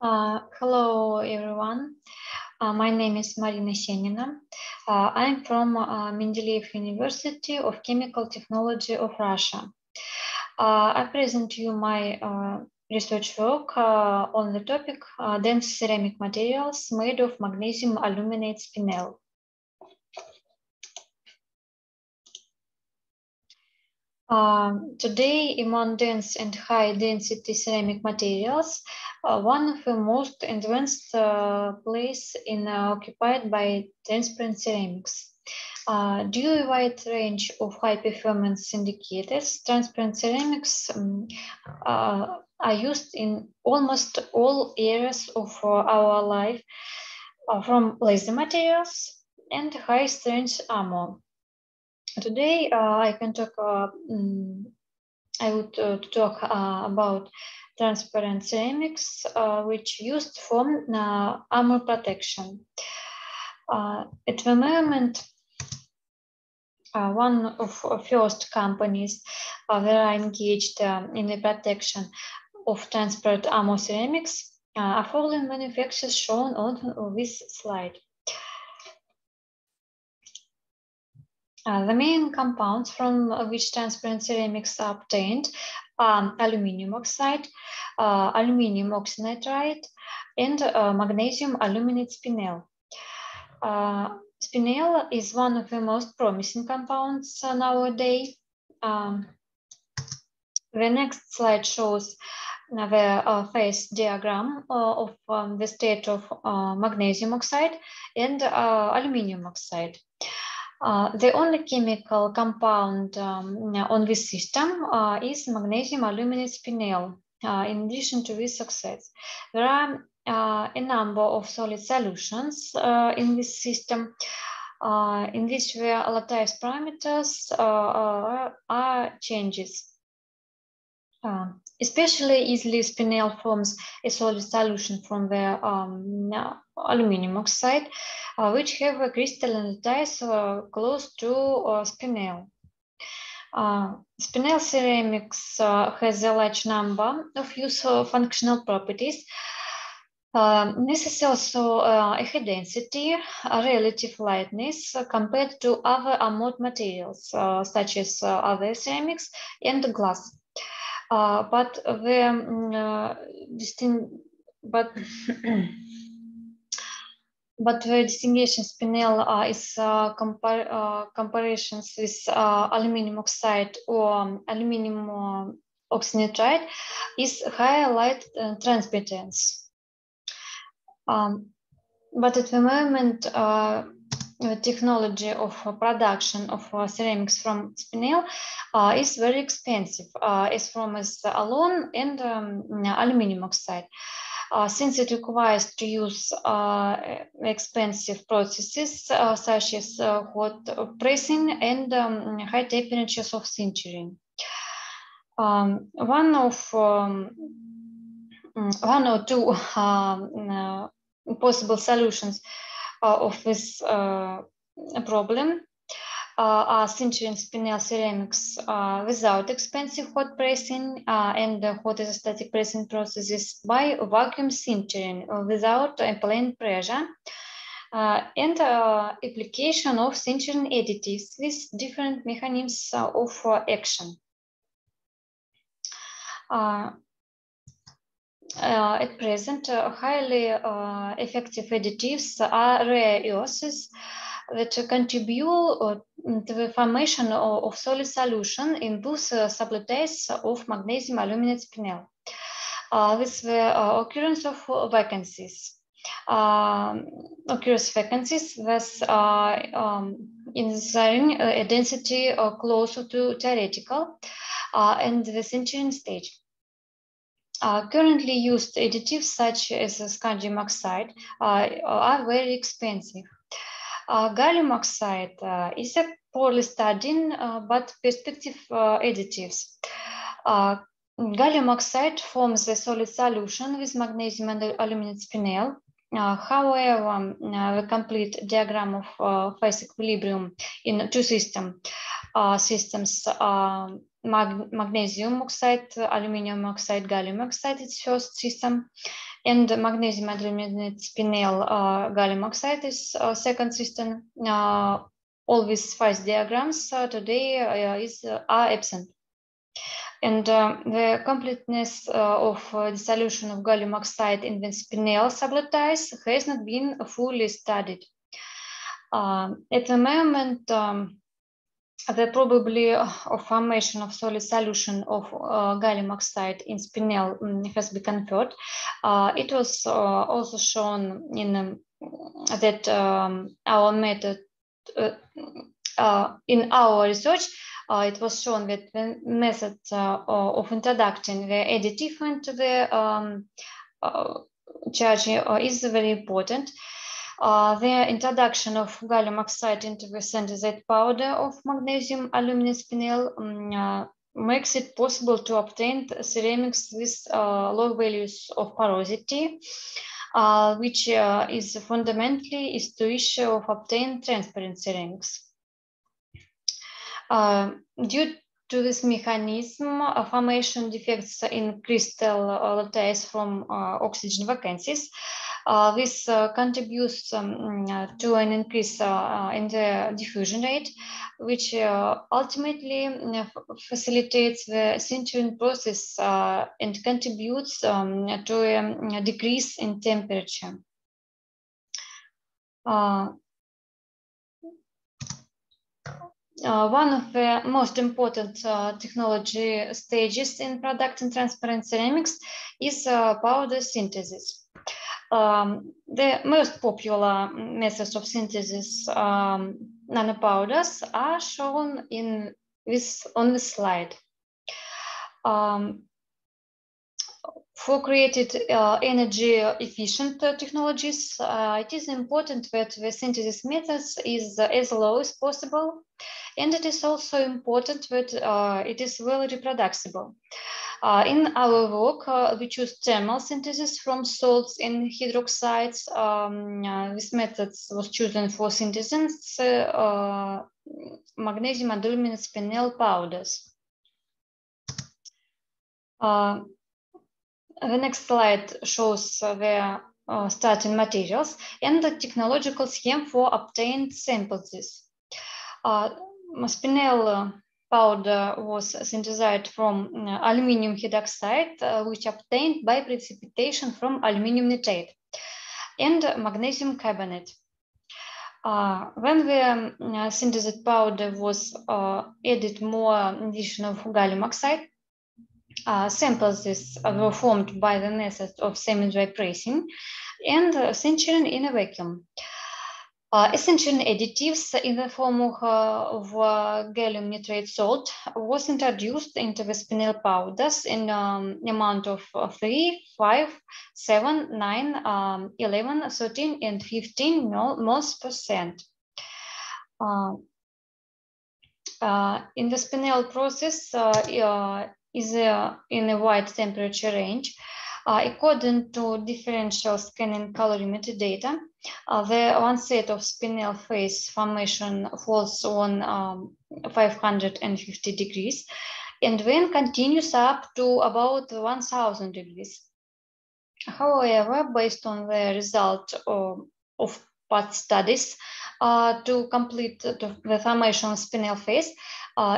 Uh, hello, everyone. Uh, my name is Marina Senina. Uh, I'm from uh, Mendeleev University of Chemical Technology of Russia. Uh, I present to you my uh, research work uh, on the topic dense ceramic materials made of magnesium aluminate spinel. Um, today, among dense and high density ceramic materials, uh, one of the most advanced uh, place in uh, occupied by transparent ceramics. Uh, due to a wide range of high performance indicators, transparent ceramics um, uh, are used in almost all areas of uh, our life, from laser materials and high strength armor Today, uh, I can talk. Uh, um, I would uh, talk about transparent ceramics, which used for armor protection. at the moment, uh, one of, of first companies uh, that are engaged um, in the protection of transparent armor ceramics uh, are following manufacturers shown on this slide. Uh, the main compounds from which transparent ceramics are obtained are aluminium oxide, uh, aluminium oxynitride, and uh, magnesium aluminate spinel. Uh, spinel is one of the most promising compounds nowadays. Um, the next slide shows the uh, phase diagram uh, of um, the state of uh, magnesium oxide and aluminium oxide. Uh, the only chemical compound um, on this system uh, is magnesium aluminate spinel. Uh, in addition to this success, there are uh, a number of solid solutions uh, in this system in which the lattice parameters are changes. Um, especially easily spinel forms a solid solution from the um, aluminum oxide, uh, which have a crystalline lattice uh, close to uh, spinel. Uh, spinel ceramics uh, has a large number of useful functional properties. Um, this is also uh, a high density, a relative lightness compared to other armored materials, such as other ceramics and glass. But the distinct, but but the distinguishing spinel uh, is uh, compar uh, comparisons with aluminum oxide or um, aluminum oxynitride is higher light transmittance. Um, but at the moment, technology of production of ceramics from spinel is very expensive, as from as ALON and um, aluminum oxide uh, since it requires to use uh, expensive processes uh, such as uh, hot pressing and um, high temperatures of sintering. Um, one of um, one or two um, uh, possible solutions uh, of this problem uh, are sintering spinel ceramics uh, without expensive hot pressing uh, and hot isostatic pressing processes by vacuum sintering without applying pressure. Uh, and uh, application of sintering additives with different mechanisms of uh, at present, highly effective additives are rare earths that contribute uh, to the formation of, solid solution in both uh, of magnesium aluminate spinel uh, with the occurrence of vacancies. Um, occurs vacancies with um, in the a density closer to theoretical and the sintering stage. Uh, currently used additives such as scandium oxide uh, are very expensive. Uh, gallium oxide uh, is a poorly studied but perspective additives. gallium oxide forms a solid solution with magnesium and aluminum spinel. Uh, however, um, uh, the complete diagram of uh, phase equilibrium in two system systems mag magnesium oxide, aluminium oxide, gallium oxide, its first system, and magnesium aluminate spinel uh, gallium oxide is uh, second system. all these five diagrams today is are absent. And uh, the completeness uh, of uh, the of gallium oxide in the spinel sublattice has not been fully studied. at the moment, um, the probably of formation of solid solution of uh, gallium oxide in spinel um, has been confirmed. Uh, it was uh, also shown in um, that um, our method in our research uh, it was shown that the method uh, of introducing the additive into the um, uh, charge is very important. Uh, the introduction of gallium oxide into the synthesized powder of magnesium aluminum spinel um, uh, makes it possible to obtain ceramics with uh, low values of porosity, which is fundamentally is the issue of obtain transparent ceramics. due to this mechanism, formation defects in crystal lattice from oxygen vacancies. This contributes um, to an increase in the diffusion rate, which ultimately facilitates the sintering process and contributes um, to a decrease in temperature. Uh, uh, one of the most important uh, technology stages in product and transparent ceramics is uh, powder synthesis. Um, the most popular methods of synthesis um, nanopowders are shown in this on the slide. Um, for created uh, energy efficient uh, technologies, uh, it is important that the synthesis methods is as low as possible and it is also important that uh, it is well reproducible. Uh, in our work, uh, we choose thermal synthesis from salts and hydroxides. Um, uh, this method was chosen for synthesis uh, magnesium aluminum spinel powders. Uh, the next slide shows the starting materials and the technological scheme for obtained samples. Uh, spinel powder was synthesized from uh, aluminium hydroxide, uh, which obtained by precipitation from aluminium nitrate and magnesium carbonate. Uh, when the um, synthesized powder was uh, added more addition of gallium oxide, uh, samples were formed by the method of semi-dry pressing and sintering in a vacuum. Uh, essential additives in the form of, uh, of uh, gallium nitrate salt was introduced into the spinel powders in um, amount of 3, 5, 7, 9, um, 11, 13, and 15 moles percent. Uh, uh, in the spinel process uh, is in a wide temperature range. According to differential scanning calorimetry data, uh, the one set of spinel phase formation falls on um, 550 degrees and then continues up to about 1000 degrees. However, based on the result of, of past studies uh, to complete the, the formation of spinel phase, uh,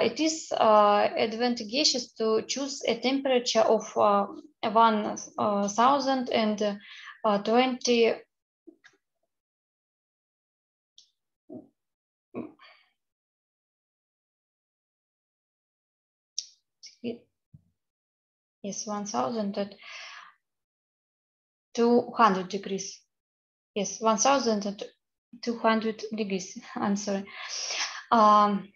it is uh, advantageous to choose a temperature of uh, 1020 yes 1000 at 200 degrees. Yes 1200 degrees. I'm sorry. Um,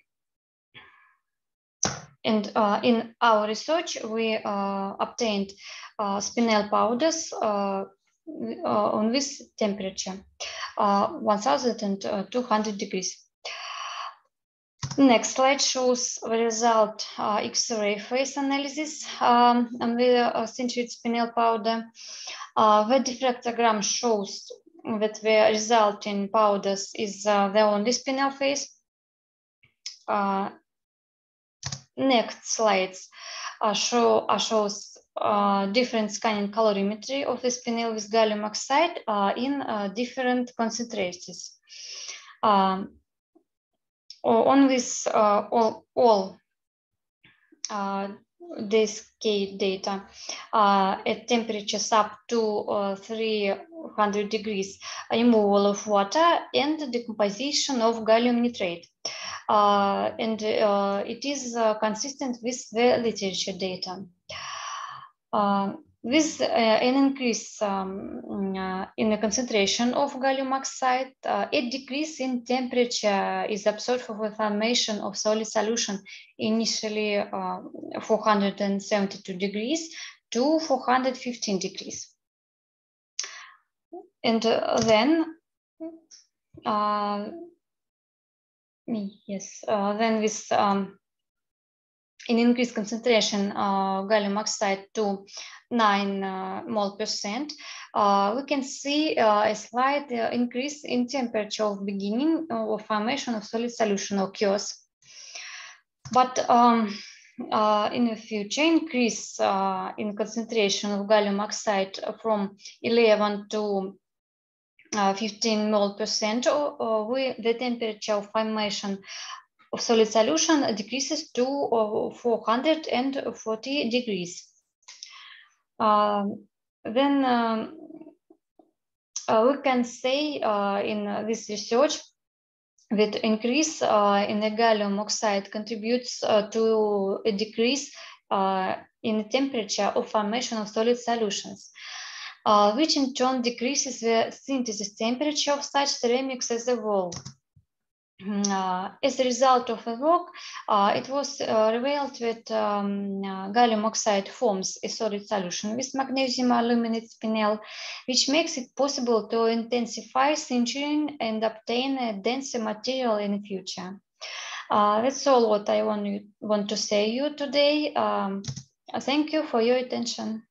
and uh, in our research we uh, obtained uh, spinel powders uh, uh, on this temperature uh, 1200 degrees Next slide shows the result X-ray phase analysis um, on the uh, spinel powder. The diffractogram shows that the result in powders is the only spinel phase. Uh, next slides show, shows uh, different scanning calorimetry of the spinel with gallium oxide uh, in uh, different concentrations. Um, on this all, all this data uh, at temperatures up to uh, 300 degrees, removal of water and decomposition of gallium nitrate. Uh, and it is consistent with the literature data. with an increase um, uh, in the concentration of gallium oxide, uh, a decrease in temperature is observed for the formation of solid solution, initially uh, 472 degrees to 415 degrees. And then, yes, then with um, in increased concentration uh, gallium oxide to 9 uh, mole percent, uh, we can see a slight increase in temperature of beginning of formation of solid solution occurs. But um, uh, in the future, increase uh, in concentration of gallium oxide from 11 to uh, 15 mole percent, or, we, the temperature of formation of solid solution decreases to 440 degrees. Then um, uh, we can say uh, in this research that increase uh, in the gallium oxide contributes uh, to a decrease uh, in the temperature of formation of solid solutions, uh, which in turn decreases the synthesis temperature of such ceramics as a. Mm, uh, as a result of the work, uh, it was uh, revealed that um, gallium oxide forms a solid solution with magnesium aluminate spinel, which makes it possible to intensify sintering and obtain a denser material in the future. That's all what I want, want to say you today. Um, thank you for your attention.